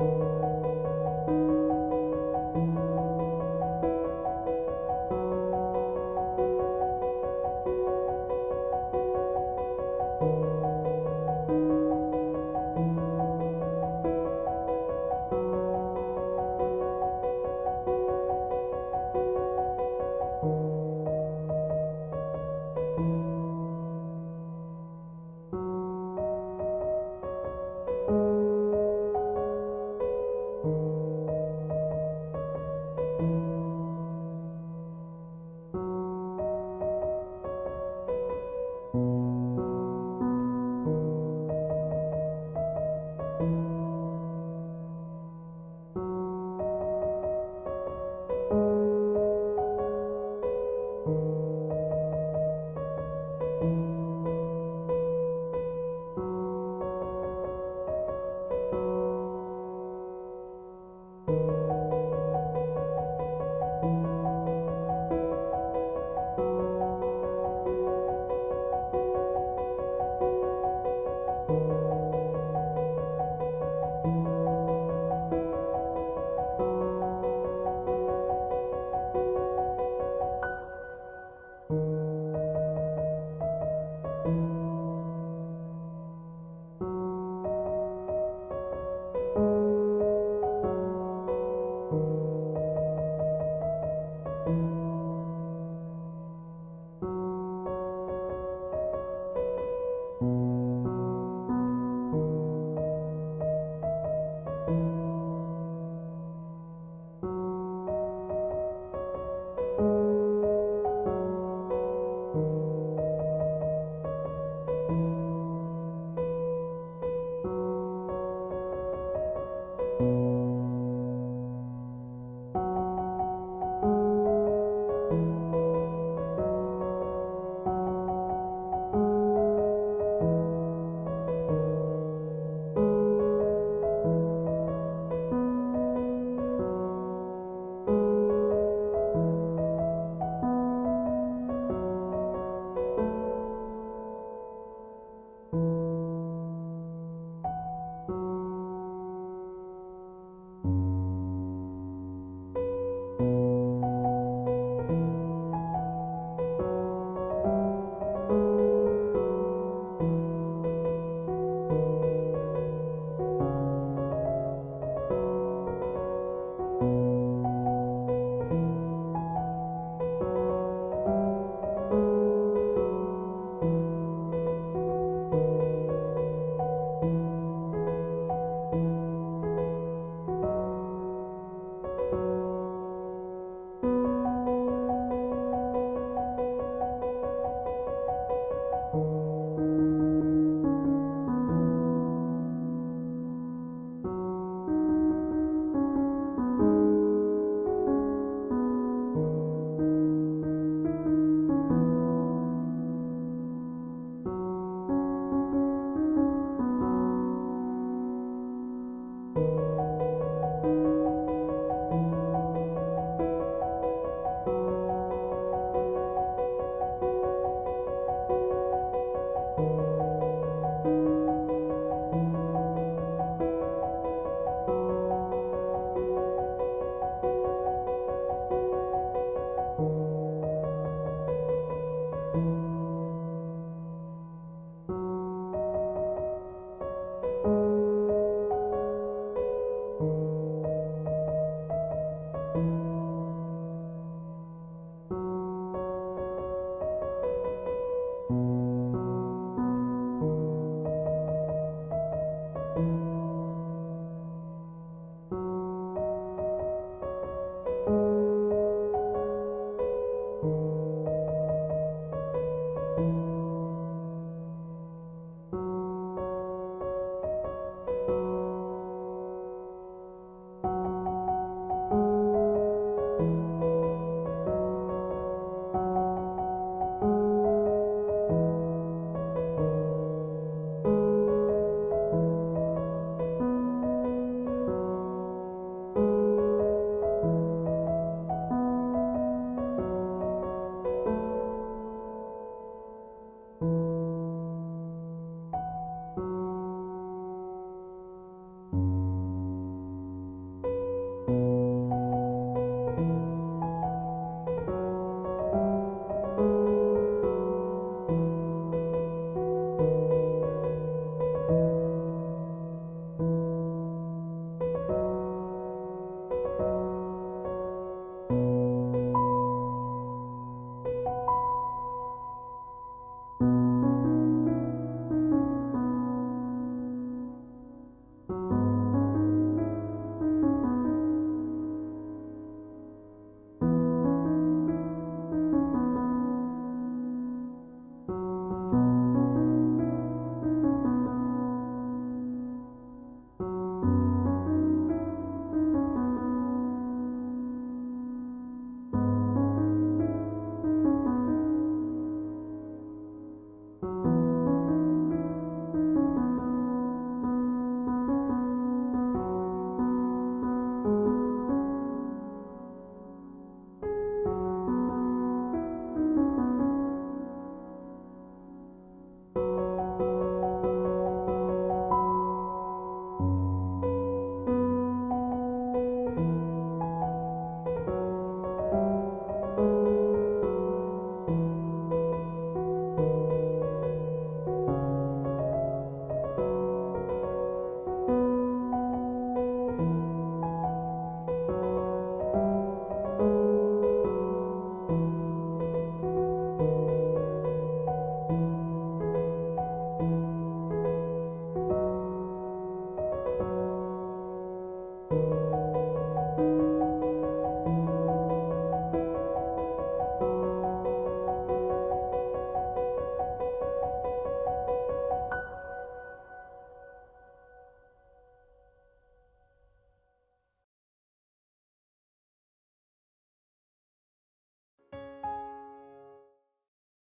you